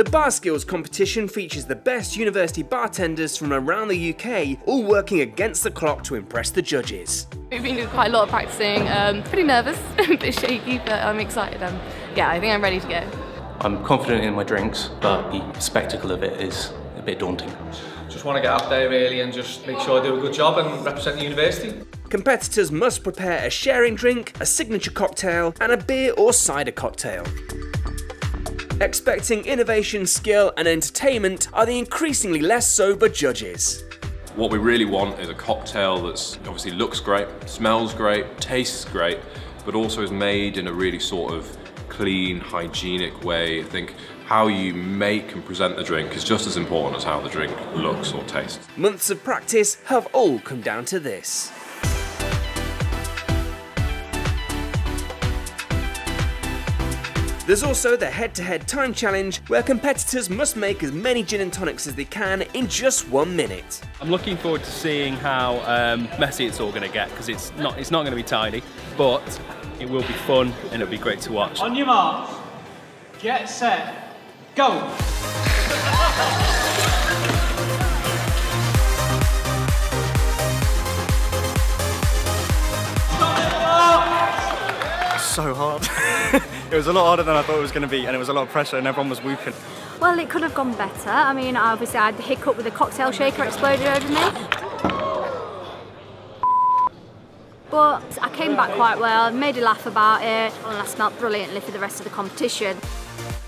The Bar Skills competition features the best university bartenders from around the UK, all working against the clock to impress the judges. We've been doing quite a lot of practicing, um, pretty nervous, a bit shaky, but I'm excited. Um, yeah, I think I'm ready to go. I'm confident in my drinks, but the spectacle of it is a bit daunting. Just want to get out there really and just make sure I do a good job and represent the university. Competitors must prepare a sharing drink, a signature cocktail, and a beer or cider cocktail. Expecting innovation, skill, and entertainment are the increasingly less sober judges. What we really want is a cocktail that's obviously looks great, smells great, tastes great, but also is made in a really sort of clean, hygienic way. I think how you make and present the drink is just as important as how the drink looks or tastes. Months of practice have all come down to this. There's also the head-to-head time challenge where competitors must make as many gin and tonics as they can in just one minute. I'm looking forward to seeing how um, messy it's all going to get because it's not it's not going to be tidy, but it will be fun and it'll be great to watch. On your marks, get set, go! so hard. it was a lot harder than I thought it was going to be, and it was a lot of pressure, and everyone was whooping. Well, it could have gone better. I mean, obviously, I had the hiccup with the cocktail shaker exploded over me. But I came back quite well, made a laugh about it, and I smelt brilliantly for the rest of the competition.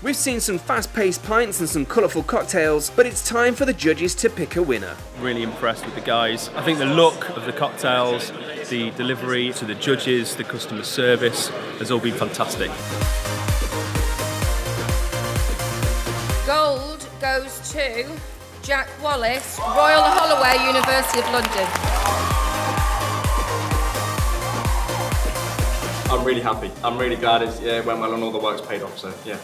We've seen some fast-paced pints and some colourful cocktails, but it's time for the judges to pick a winner. Really impressed with the guys. I think the look of the cocktails, the delivery to the judges, the customer service has all been fantastic. Gold goes to Jack Wallace, Royal Holloway, University of London. I'm really happy. I'm really glad it's, yeah, it went well and all the work's paid off, so yeah.